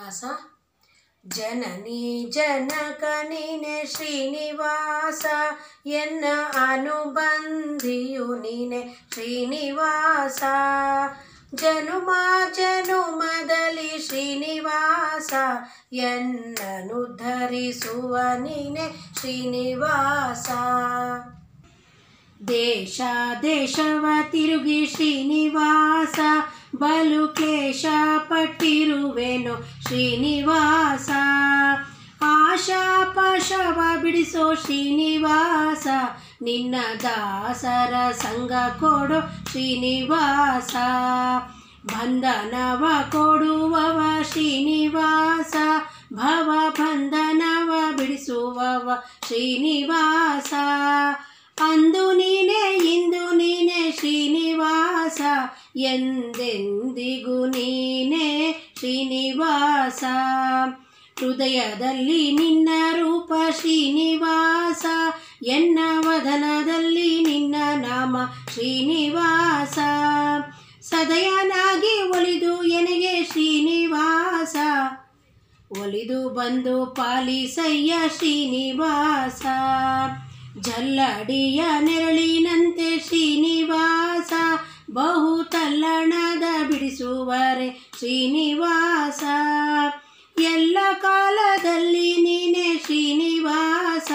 ಶ್ರೀನಿವಾಸ. ಜನನಿ ಜನಕ ನೀನೆ ಶ್ರೀನಿವಾಸ, ಎನ್ನ ಅನುಬಂಧಿಯು ನೀನೆ ಶ್ರೀನಿವಾಸ. ಜನುಮ ಜನುಮದಲ್ಲಿ ಶ್ರೀನಿವಾಸ, ಎನ್ನನು ಧರಿಸುವ ನೀನೆ ಶ್ರೀನಿವಾಸ. ದೇಶ ದೇಶವ ತಿರುಗಿ ಶ್ರೀನಿವಾಸ, ಬಲು ಕೇಶ ಪಟ್ಟಿರುವೆನು ಶ್ರೀನಿವಾಸ. ಆಶಾ ಪಾಶವ ಬಿಡಿಸೋ ಶ್ರೀನಿವಾಸ. ನಿನ್ನ ದಾಸರ ಸಂಗ ಕೊಡು ಶ್ರೀನಿವಾಸ. ಬಂಧನವ ಕೊಡುವವ ಶ್ರೀನಿವಾಸ. ಭವ ಬಂಧನವ ಬಿಡಿಸುವವ ಶ್ರೀನಿವಾಸ. ಅಂದು ನೀನೆ, ಇಂದು ನೀನೆ ಶ್ರೀನಿವಾಸ. ಎಂದೆಂದಿಗೂ ನೀನೆ ಶ್ರೀನಿವಾಸ ಹೃದಯದಲ್ಲಿ ನಿನ್ನ ರೂಪ ಶ್ರೀನಿವಾಸ. ಎನ್ನ ವದನದಲ್ಲಿ ನಿನ್ನ ನಾಮ ಶ್ರೀನಿವಾಸ. ಸದಯನಾಗಿ ಒಲಿದು ಎನಗೆ ಶ್ರೀನಿವಾಸ. ಒಲಿದು ಬಂದು ಪಾಲಿಸಯ್ಯ ಶ್ರೀನಿವಾಸ. ಜಲ್ಲಡಿಯ ನೆರಳಿನಂತೆ ಶ್ರೀನಿವಾಸ. ಬಹು ತಲ್ಲಣದ ಬಿಡಿಸುವರೆ ಶ್ರೀನಿವಾಸ. ಎಲ್ಲ ಕಾಲದಲ್ಲಿ ನೀನೆ ಶ್ರೀನಿವಾಸ.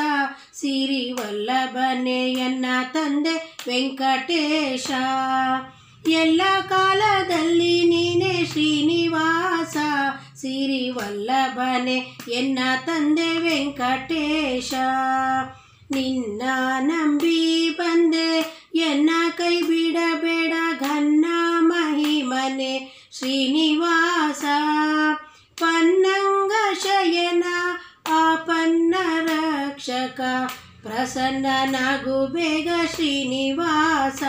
ಸಿರಿ ಎನ್ನ ತಂದೆ ವೆಂಕಟೇಶ. ಎಲ್ಲ ಕಾಲದಲ್ಲಿ ನೀನೆ ಶ್ರೀನಿವಾಸ. ಸಿರಿವಲ್ಲಭನೆ ಎನ್ನ ತಂದೆ ವೆಂಕಟೇಶ. ನಿನ್ನ ನಂಬಿ ಬಂದೆ ಎನ್ನ ಕೈ ಬಿಡಬೇಡ ಘನ್ನ ಮಹಿಮನೆ ಶ್ರೀನಿವಾಸ. ಪನ್ನಂಗ ಶಯನ ಆಪನ್ನ ರಕ್ಷಕ ಪ್ರಸನ್ನನಾಗು ಬೇಗ ಶ್ರೀನಿವಾಸ.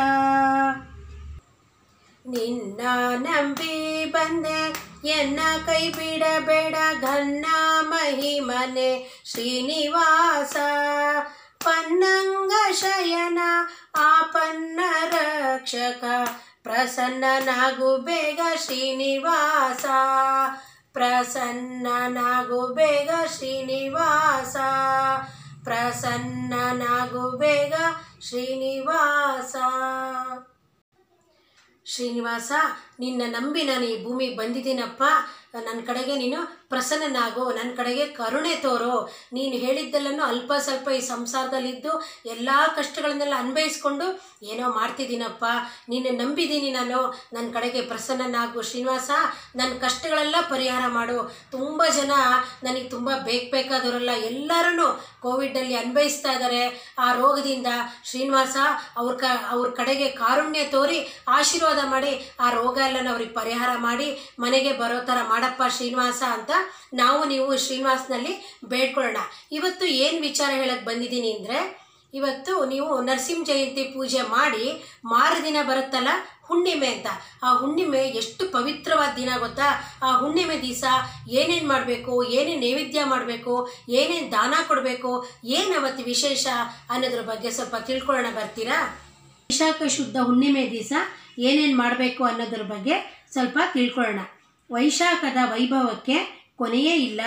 ನಿನ್ನ ನಂಬಿ ಬಂದೆ, ಎನ್ನ ಕೈ ಬಿಡಬೇಡ ಘನ್ನ ಮಹಿಮನೆ ಶ್ರೀನಿವಾಸ. ಪನ್ನಂಗ ಶಯನ ಆಪನ್ನ ರಕ್ಷಕ, ಪ್ರಸನ್ನನಾಗು ಬೇಗ ಶ್ರೀನಿವಾಸ. ಪ್ರಸನ್ನನಾಗು ಬೇಗ ಶ್ರೀನಿವಾಸ. ಪ್ರಸನ್ನನಾಗು ಬೇಗ ಶ್ರೀನಿವಾಸ. ಶ್ರೀನಿವಾಸ, ನಿನ್ನ ನಂಬಿ ನಾನು ಈ ಭೂಮಿಗೆ ಬಂದಿದ್ದೀನಪ್ಪ. ನನ್ನ ಕಡೆಗೆ ನೀನು ಪ್ರಸನ್ನನಾಗು ನನ್ನ ಕಡೆಗೆ ಕರುಣೆ ತೋರು. ನೀನು ಹೇಳಿದ್ದೆಲ್ಲನೂ ಅಲ್ಪ ಸ್ವಲ್ಪ ಈ ಸಂಸಾರದಲ್ಲಿದ್ದು ಎಲ್ಲ ಕಷ್ಟಗಳನ್ನೆಲ್ಲ ಅನ್ವಯಿಸ್ಕೊಂಡು ಏನೋ ಮಾಡ್ತಿದ್ದೀನಪ್ಪ. ನೀನು ನಂಬಿದ್ದೀನಿ ನಾನು. ನನ್ನ ಕಡೆಗೆ ಪ್ರಸನ್ನನಾಗು ಶ್ರೀನಿವಾಸ. ನನ್ನ ಕಷ್ಟಗಳೆಲ್ಲ ಪರಿಹಾರ ಮಾಡು. ತುಂಬ ಜನ ನನಗೆ ತುಂಬ ಬೇಕು ಬೇಕಾದವರೆಲ್ಲ ಎಲ್ಲರೂ ಕೋವಿಡಲ್ಲಿ ಅನ್ವಯಿಸ್ತಾ ಇದ್ದಾರೆ ಆ ರೋಗದಿಂದ ಶ್ರೀನಿವಾಸ ಅವ್ರ ಕ, ಅವ್ರ ಕಡೆಗೆ ಕಾರುಣ್ಯ ತೋರಿ ಆಶೀರ್ವಾದ ಮಾಡಿ ಆ ರೋಗ ಎಲ್ಲನ ಅವ್ರಿಗೆ ಪರಿಹಾರ ಮಾಡಿ ಮನೆಗೆ ಬರೋ ಥರ ಮಾಡಪ್ಪ ಶ್ರೀನಿವಾಸ ಅಂತ ನಾವು ನೀವು ಶ್ರೀನಿವಾಸನಲ್ಲಿ ಬೇಡ್ಕೊಳ್ಳೋಣ. ಇವತ್ತು ಏನು ವಿಚಾರ ಹೇಳಕ್ಕೆ ಬಂದಿದ್ದೀನಿ ಅಂದರೆ, ಇವತ್ತು ನೀವು ನರಸಿಂಹ ಜಯಂತಿ ಪೂಜೆ ಮಾಡಿ ಮಾರು ದಿನ ಬರುತ್ತಲ್ಲ, ಹುಣ್ಣಿಮೆ ಅಂತ. ಆ ಹುಣ್ಣಿಮೆ ಎಷ್ಟು ಪವಿತ್ರವಾದ ದಿನ ಗೊತ್ತಾ? ಆ ಹುಣ್ಣಿಮೆ ದಿವಸ ಏನೇನು ಮಾಡಬೇಕು, ಏನೇನು ನೈವೇದ್ಯ ಮಾಡಬೇಕು, ಏನೇನು ದಾನ ಕೊಡಬೇಕು, ಏನು ಅವತ್ತು ವಿಶೇಷ ಅನ್ನೋದ್ರ ಬಗ್ಗೆ ಸ್ವಲ್ಪ ತಿಳ್ಕೊಳ್ಳೋಣ, ಬರ್ತೀರಾ? ವಿಶಾಖ ಶುದ್ಧ ಹುಣ್ಣಿಮೆ ದಿವಸ ಏನೇನು ಮಾಡಬೇಕು ಅನ್ನೋದ್ರ ಬಗ್ಗೆ ಸ್ವಲ್ಪ ತಿಳ್ಕೊಳ್ಳೋಣ. ವೈಶಾಖದ ವೈಭವಕ್ಕೆ ಕೊನೆಯೇ ಇಲ್ಲ.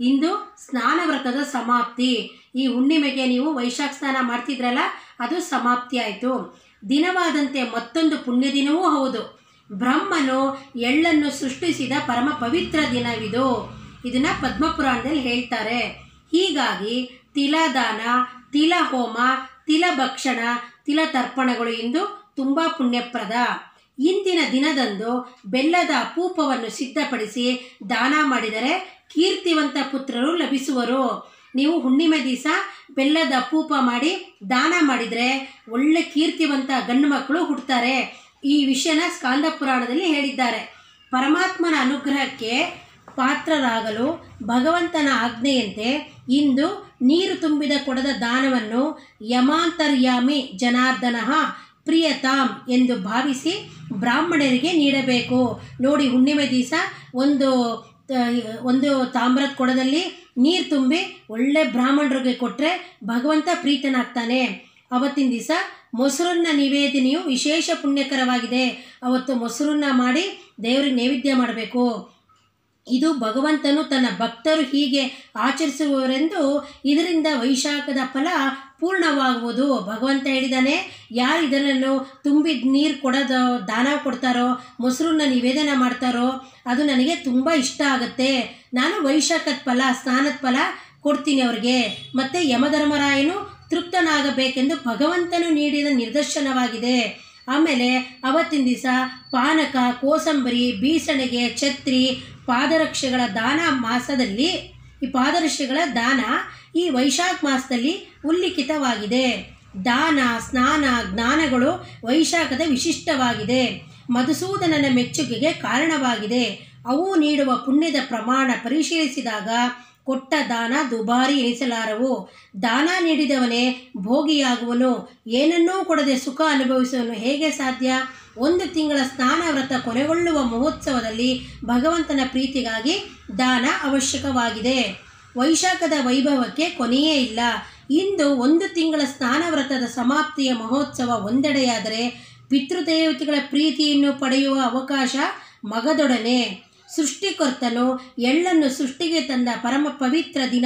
ಇಂದು ಸ್ನಾನ ವ್ರತದ ಸಮಾಪ್ತಿ. ಈ ಹುಣ್ಣಿಮೆಗೆ ನೀವು ವೈಶಾಖ ಸ್ನಾನ ಮಾಡ್ತಿದ್ರಲ್ಲ, ಅದು ಸಮಾಪ್ತಿ ಆಯಿತು. ದಿನವಾದಂತೆ ಮತ್ತೊಂದು ಪುಣ್ಯ ದಿನವೂ ಹೌದು. ಬ್ರಹ್ಮನು ಎಳ್ಳನ್ನು ಸೃಷ್ಟಿಸಿದ ಪರಮ ಪವಿತ್ರ ದಿನವಿದು. ಇದನ್ನು ಪದ್ಮಪುರಾಣದಲ್ಲಿ ಹೇಳ್ತಾರೆ. ಹೀಗಾಗಿ ತಿಲದಾನ ತಿಲ ಹೋಮ ತಿಲ ಭಕ್ಷಣ ತಿಲ ತರ್ಪಣಗಳು ಇಂದು ತುಂಬ ಪುಣ್ಯಪ್ರದ. ಇಂದಿನ ದಿನದಂದು ಬೆಲ್ಲದ ಅಪೂಪವನ್ನು ಸಿದ್ಧಪಡಿಸಿ ದಾನ ಮಾಡಿದರೆ ಕೀರ್ತಿವಂತ ಪುತ್ರರು ಲಭಿಸುವರು. ನೀವು ಹುಣ್ಣಿಮೆ ದಿವಸ ಬೆಲ್ಲದ ಅಪೂಪ ಮಾಡಿ ದಾನ ಮಾಡಿದರೆ ಒಳ್ಳೆ ಕೀರ್ತಿವಂತ ಗಂಡು ಮಕ್ಕಳು ಹುಡ್ತಾರೆ ಈ ವಿಷಯನ ಸ್ಕಾಂದ ಪುರಾಣದಲ್ಲಿ ಹೇಳಿದ್ದಾರೆ. ಪರಮಾತ್ಮನ ಅನುಗ್ರಹಕ್ಕೆ ಪಾತ್ರರಾಗಲು ಭಗವಂತನ ಆಜ್ಞೆಯಂತೆ ಇಂದು ನೀರು ತುಂಬಿದ ಕೊಡದ ದಾನವನ್ನು ಯಮಾಂತರ್ಯಾಮಿ ಜನಾರ್ದನ ಪ್ರಿಯತಾಮ್ ಎಂದು ಭಾವಿಸಿ ಬ್ರಾಹ್ಮಣರಿಗೆ ನೀಡಬೇಕು. ನೋಡಿ, ಹುಣ್ಣಿಮೆ ದಿವಸ ಒಂದು ಒಂದು ತಾಮ್ರದ ಕೊಡದಲ್ಲಿ ನೀರು ತುಂಬಿ ಒಳ್ಳೆ ಬ್ರಾಹ್ಮಣರಿಗೆ ಕೊಟ್ಟರೆ ಭಗವಂತ ಪ್ರೀತನಾಗ್ತಾನೆ. ಅವತ್ತಿನ ದಿವಸ ಮೊಸರನ್ನ ನಿವೇದನೆಯು ವಿಶೇಷ ಪುಣ್ಯಕರವಾಗಿದೆ. ಅವತ್ತು ಮೊಸರನ್ನ ಮಾಡಿ ದೇವರಿಗೆ ನೈವೇದ್ಯ ಮಾಡಬೇಕು. ಇದು ಭಗವಂತನು ತನ್ನ ಭಕ್ತರು ಹೀಗೆ ಆಚರಿಸುವವರೆಂದು ಇದರಿಂದ ವೈಶಾಖದ ಫಲ ಪೂರ್ಣವಾಗುವುದು. ಭಗವಂತ ಹೇಳಿದಾನೆ, ಯಾರು ಇದನ್ನು ತುಂಬಿದ ನೀರು ಕೊಡೋದು, ದಾನ ಕೊಡ್ತಾರೋ, ಮೊಸರನ್ನ ನಿವೇದನ ಮಾಡ್ತಾರೋ, ಅದು ನನಗೆ ತುಂಬ ಇಷ್ಟ ಆಗುತ್ತೆ. ನಾನು ವೈಶಾಖದ ಫಲ, ಸ್ನಾನದ ಫಲ ಕೊಡ್ತೀನಿ ಅವ್ರಿಗೆ. ಮತ್ತು ಯಮಧರ್ಮರಾಯನು ತೃಪ್ತನಾಗಬೇಕೆಂದು ಭಗವಂತನು ನೀಡಿದ ನಿದರ್ಶನವಾಗಿದೆ. ಆಮೇಲೆ ಅವತ್ತಿನ ದಿವಸ ಪಾನಕ, ಕೋಸಂಬರಿ, ಬೀಸಣಿಗೆ ಛತ್ರಿ ಪಾದರಕ್ಷೆಗಳ ದಾನ ಮಾಸದಲ್ಲಿ, ಈ ಪಾದರಕ್ಷೆಗಳ ದಾನ ಈ ವೈಶಾಖ ಮಾಸದಲ್ಲಿ ಉಲ್ಲಿಖಿತವಾಗಿದೆ. ದಾನ, ಸ್ನಾನ, ಜ್ಞಾನಗಳು ವೈಶಾಖದ ವಿಶಿಷ್ಟವಾಗಿದೆ. ಮಧುಸೂದನನ ಮೆಚ್ಚುಗೆಗೆ ಕಾರಣವಾಗಿದೆ. ಅವು ನೀಡುವ ಪುಣ್ಯದ ಪ್ರಮಾಣ ಪರಿಶೀಲಿಸಿದಾಗ ಕೊಟ್ಟ ದಾನ ದುಬಾರಿ ಎನಿಸಲಾರವು. ದಾನ ನೀಡಿದವನೇ ಭೋಗಿಯಾಗುವನು. ಏನನ್ನೂ ಕೊಡದೆ ಸುಖ ಅನುಭವಿಸುವನು ಹೇಗೆ ಸಾಧ್ಯ? ಒಂದು ತಿಂಗಳ ಸ್ನಾನ ವ್ರತ ಕೊನೆಗೊಳ್ಳುವ ಮಹೋತ್ಸವದಲ್ಲಿ ಭಗವಂತನ ಪ್ರೀತಿಗಾಗಿ ದಾನ ಅವಶ್ಯಕವಾಗಿದೆ. ವೈಶಾಖದ ವೈಭವಕ್ಕೆ ಕೊನೆಯೇ ಇಲ್ಲ. ಇಂದು ಒಂದು ತಿಂಗಳ ಸ್ನಾನ ವ್ರತದ ಸಮಾಪ್ತಿಯ ಮಹೋತ್ಸವ ಒಂದೆಡೆಯಾದರೆ ಪಿತೃದೇವತೆಗಳ ಪ್ರೀತಿಯನ್ನು ಪಡೆಯುವ ಅವಕಾಶ ಮಗದೊಡನೆ. ಸೃಷ್ಟಿಕರ್ತನು ಎಳ್ಳನ್ನು ಸೃಷ್ಟಿಗೆ ತಂದ ಪರಮ ಪವಿತ್ರ ದಿನ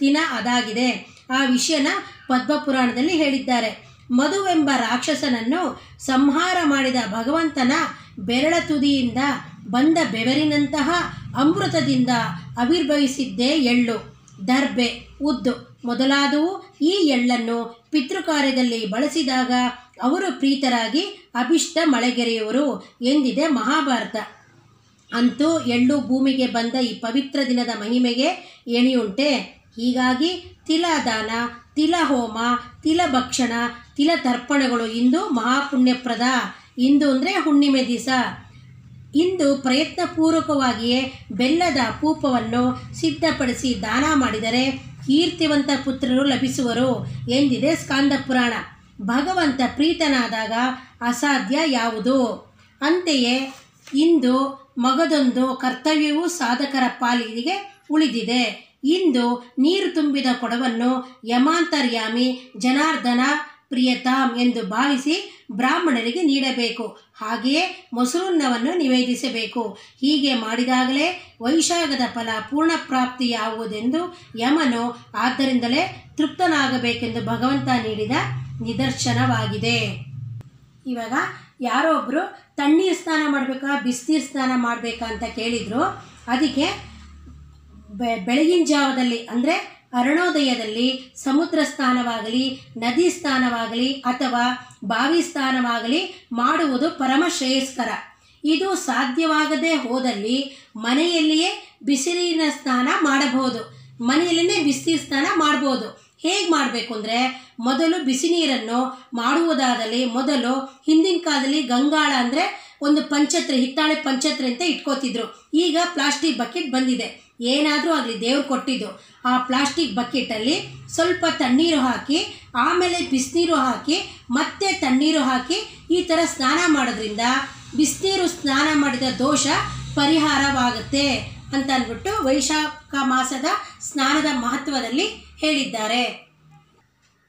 ದಿನ ಅದಾಗಿದೆ. ಆ ವಿಷಯನ ಪದ್ಮಪುರಾಣದಲ್ಲಿ ಹೇಳಿದ್ದಾರೆ. ಮಧುವೆಂಬ ರಾಕ್ಷಸನನ್ನು ಸಂಹಾರ ಮಾಡಿದ ಭಗವಂತನ ಬೆರಳ ತುದಿಯಿಂದ ಬಂದ ಬೆವರಿನಂತಹ ಅಮೃತದಿಂದ ಆವಿರ್ಭವಿಸಿದ್ದೇ ಎಳ್ಳು, ದರ್ಬೆ, ಉದ್ದು. ಮೊದಲಾದವು ಈ ಎಳ್ಳನ್ನು ಪಿತೃಕಾರ್ಯದಲ್ಲಿ ಬಳಸಿದಾಗ ಅವರು ಪ್ರೀತರಾಗಿ ಅಭಿಷ್ಟ ಮಳೆಗೆರೆಯುವರು ಎಂದಿದೆ ಮಹಾಭಾರತ. ಅಂತೂ ಎಳ್ಳು ಭೂಮಿಗೆ ಬಂದ ಈ ಪವಿತ್ರ ದಿನದ ಮಹಿಮೆಗೆ ಎಣಿಯುಂಟೆ ಹೀಗಾಗಿ ತಿಲದಾನ ತಿಲಹೋಮ ತಿಲಭಕ್ಷಣ ತಿಲತರ್ಪಣಗಳು ಇಂದು ಮಹಾಪುಣ್ಯಪ್ರದ. ಇಂದು ಅಂದರೆ ಹುಣ್ಣಿಮೆ ದಿವಸ. ಇಂದು ಪ್ರಯತ್ನಪೂರ್ವಕವಾಗಿಯೇ ಬೆಲ್ಲದ ಅಪೂಪವನ್ನು ಸಿದ್ಧಪಡಿಸಿ ದಾನ ಮಾಡಿದರೆ ಕೀರ್ತಿವಂತ ಪುತ್ರರು ಲಭಿಸುವರು ಎಂದಿದೆ ಸ್ಕಾಂದ ಪುರಾಣ. ಭಗವಂತ ಪ್ರೀತನಾದಾಗ ಅಸಾಧ್ಯ ಯಾವುದು? ಅಂತೆಯೇ ಇಂದು ಮಗದೊಂದು ಕರ್ತವ್ಯವೂ ಸಾಧಕರ ಪಾಲಿಗೆ ಉಳಿದಿದೆ. ಇಂದು ನೀರು ತುಂಬಿದ ಕೊಡವನ್ನು ಯಮಾಂತರ್ಯಾಮಿ ಜನಾರ್ದನ ಪ್ರಿಯತಾಮ್ ಎಂದು ಭಾವಿಸಿ ಬ್ರಾಹ್ಮಣರಿಗೆ ನೀಡಬೇಕು. ಹಾಗೆಯೇ ಮೊಸರನ್ನವನ್ನು ನಿವೇದಿಸಬೇಕು. ಹೀಗೆ ಮಾಡಿದಾಗಲೇ ವೈಶಾಖದ ಫಲ ಪೂರ್ಣ ಪ್ರಾಪ್ತಿಯಾಗುವುದೆಂದು ಯಮನು ಆದ್ದರಿಂದಲೇ ತೃಪ್ತನಾಗಬೇಕೆಂದು ಭಗವಂತ ನೀಡಿದ ನಿದರ್ಶನವಾಗಿದೆ. ಇವಾಗ ಯಾರೋ ಒಬ್ಬರು ತಣ್ಣೀರು ಸ್ನಾನ ಮಾಡಬೇಕಾ, ಬಿಸಿನೀರು ಸ್ನಾನ ಮಾಡಬೇಕಾ ಅಂತ ಕೇಳಿದರು. ಅದಕ್ಕೆ ಬೆಳಗಿನ ಜಾವದಲ್ಲಿ ಅಂದರೆ ಅರುಣೋದಯದಲ್ಲಿ ಸಮುದ್ರ ಸ್ಥಾನವಾಗಲಿ, ನದಿ ಸ್ಥಾನವಾಗಲಿ ಅಥವಾ ಬಾವಿ ಸ್ಥಾನವಾಗಲಿ ಮಾಡುವುದು ಪರಮ ಶ್ರೇಯಸ್ಕರ ಇದು ಸಾಧ್ಯವಾಗದೇ ಹೋದಲ್ಲಿ ಮನೆಯಲ್ಲಿಯೇ ಬಿಸಿಲಿನ ಸ್ನಾನ ಮಾಡಬಹುದು. ಮನೆಯಲ್ಲೇ ಬಿಸಿ ಸ್ನಾನ ಮಾಡ್ಬೋದು ಹೇಗೆ ಮಾಡಬೇಕು ಅಂದರೆ ಮೊದಲು ಬಿಸಿ ನೀರನ್ನು ಮಾಡುವುದಾದಲ್ಲಿ ಮೊದಲು ಹಿಂದಿನ ಕಾಲದಲ್ಲಿ ಗಂಗಾಳ ಅಂದರೆ ಒಂದು ಪಂಚತ್ರೆ, ಹಿತ್ತಾಳೆ ಪಂಚತ್ರೆ ಅಂತ ಇಟ್ಕೋತಿದ್ರು. ಈಗ ಪ್ಲಾಸ್ಟಿಕ್ ಬಕೆಟ್ ಬಂದಿದೆ. ಏನಾದರೂ ಆಗಲಿ ದೇವ್ರು ಕೊಟ್ಟಿದ್ದು. ಆ ಪ್ಲಾಸ್ಟಿಕ್ ಬಕೆಟಲ್ಲಿ ಸ್ವಲ್ಪ ತಣ್ಣೀರು ಹಾಕಿ, ಆಮೇಲೆ ಬಿಸಿನೀರು ಹಾಕಿ, ಮತ್ತೆ ತಣ್ಣೀರು ಹಾಕಿ ಈ ಥರ ಸ್ನಾನ ಮಾಡೋದ್ರಿಂದ ಬಿಸಿನೀರು ಸ್ನಾನ ಮಾಡಿದ ದೋಷ ಪರಿಹಾರವಾಗುತ್ತೆ ಅಂತ ಅಂದ್ಬಿಟ್ಟು ವೈಶಾಖ ಮಾಸದ ಸ್ನಾನದ ಮಹತ್ವದಲ್ಲಿ ಹೇಳಿದ್ದಾರೆ.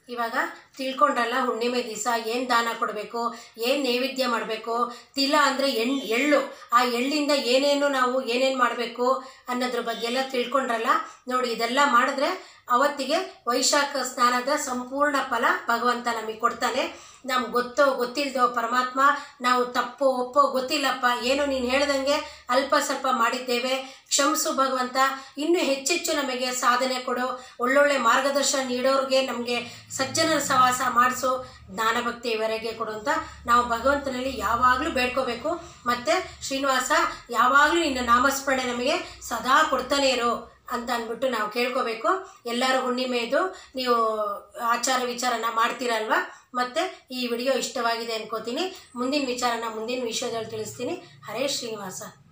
ಇವಾಗ ತಿಳ್ಕೊಂಡ್ರಲ್ಲ ಹುಣ್ಣಿಮೆ ದಿವಸ, ಏನು ದಾನ ಕೊಡಬೇಕು, ಏನು ನೈವೇದ್ಯ ಮಾಡಬೇಕು, ತಿಲ ಅಂದರೆ ಎಣ್, ಎಳ್ಳು. ಆ ಎಳ್ಳಿಂದ ಏನೇನು ನಾವು ಏನೇನು ಮಾಡಬೇಕು ಅನ್ನೋದ್ರ ಬಗ್ಗೆ ಎಲ್ಲ ತಿಳ್ಕೊಂಡ್ರಲ್ಲ, ನೋಡಿ ಇದೆಲ್ಲ ಮಾಡಿದ್ರೆ ಅವತ್ತಿಗೆ ವೈಶಾಖ ಸ್ನಾನದ ಸಂಪೂರ್ಣ ಫಲ ಭಗವಂತ ನಮಗೆ ಕೊಡ್ತಾನೆ. ನಮ್ಗೆ ಗೊತ್ತೋ ಗೊತ್ತಿಲ್ದೋ ಪರಮಾತ್ಮ, ನಾವು ತಪ್ಪೋ ಒಪ್ಪೋ ಗೊತ್ತಿಲ್ಲಪ್ಪ, ಏನು ನೀನು ಹೇಳ್ದಂಗೆ ಅಲ್ಪ ಸ್ವಲ್ಪ ಮಾಡಿದ್ದೇವೆ. ಕ್ಷಮಿಸು ಭಗವಂತ, ಇನ್ನೂ ಹೆಚ್ಚೆಚ್ಚು ನಮಗೆ ಸಾಧನೆ ಕೊಡು. ಒಳ್ಳೊಳ್ಳೆ ಮಾರ್ಗದರ್ಶನ ನೀಡೋರಿಗೆ ನಮಗೆ ಸಜ್ಜನರ ಸವಾಸ ಮಾಡಿಸು. ಜ್ಞಾನಭಕ್ತಿ ಇವರೆಗೆ ಕೊಡು ಅಂತ ನಾವು ಭಗವಂತನಲ್ಲಿ ಯಾವಾಗಲೂ ಬೇಡ್ಕೋಬೇಕು. ಮತ್ತು ಶ್ರೀನಿವಾಸ, ಯಾವಾಗಲೂ ನಿನ್ನ ನಾಮಸ್ಮರಣೆ ನಮಗೆ ಸದಾ ಕೊಡ್ತಾನೆ ಇರು. ಅಂತ ಅಂದ್ಬಿಟ್ಟು ನಾವು ಕೇಳ್ಕೋಬೇಕು. ಎಲ್ಲರೂ ಹುಣ್ಣಿಮೆದು ನೀವು ಆಚಾರ ವಿಚಾರನ ಮಾಡ್ತೀರಲ್ವ? ಮತ್ತು ಈ ವಿಡಿಯೋ ಇಷ್ಟವಾಗಿದೆ ಅನ್ಕೋತೀನಿ. ಮುಂದಿನ ವಿಚಾರನ ಮುಂದಿನ ವಿಷಯದಲ್ಲಿ ತಿಳಿಸ್ತೀನಿ. ಹರೇ ಶ್ರೀನಿವಾಸ.